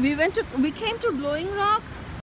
we went to we came to Blowing Rock.